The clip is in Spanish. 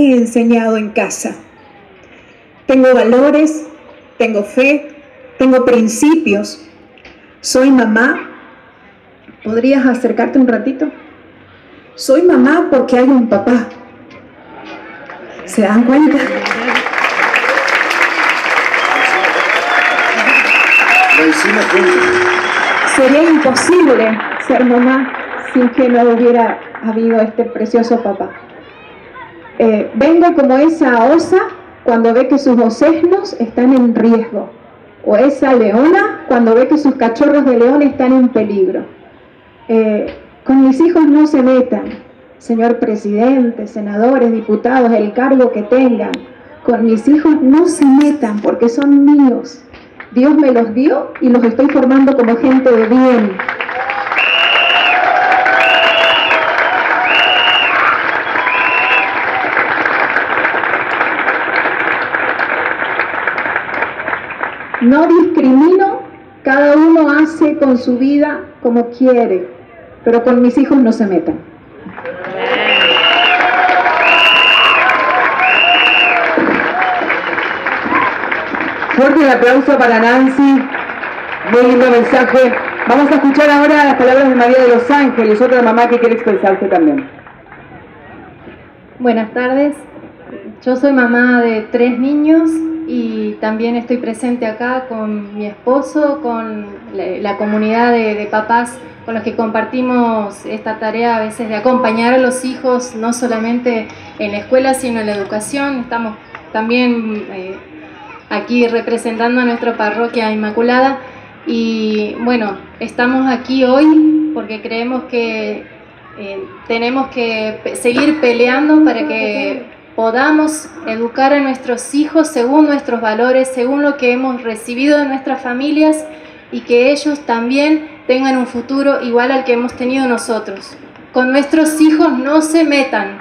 he enseñado en casa. Tengo valores, tengo fe, tengo principios. Soy mamá. ¿Podrías acercarte un ratito? Soy mamá porque hay un papá. ¿Se dan cuenta? Sería imposible ser mamá sin que no hubiera habido este precioso papá. Eh, vengo como esa osa cuando ve que sus ocesnos están en riesgo, o esa leona cuando ve que sus cachorros de león están en peligro. Eh, con mis hijos no se metan, señor presidente, senadores, diputados, el cargo que tengan. Con mis hijos no se metan porque son míos. Dios me los dio y los estoy formando como gente de bien. No discrimino, cada uno hace con su vida como quiere, pero con mis hijos no se metan. Fuerte el aplauso para Nancy, muy lindo mensaje. Vamos a escuchar ahora las palabras de María de los Ángeles, otra mamá que quiere expresarse también. Buenas tardes, yo soy mamá de tres niños y también estoy presente acá con mi esposo, con la comunidad de, papás con los que compartimos esta tarea a veces de acompañar a los hijos, no solamente en la escuela, sino en la educación. Estamos también eh, aquí representando a nuestra parroquia Inmaculada y bueno, estamos aquí hoy porque creemos que eh, tenemos que seguir peleando para que podamos educar a nuestros hijos según nuestros valores, según lo que hemos recibido de nuestras familias y que ellos también tengan un futuro igual al que hemos tenido nosotros. Con nuestros hijos no se metan,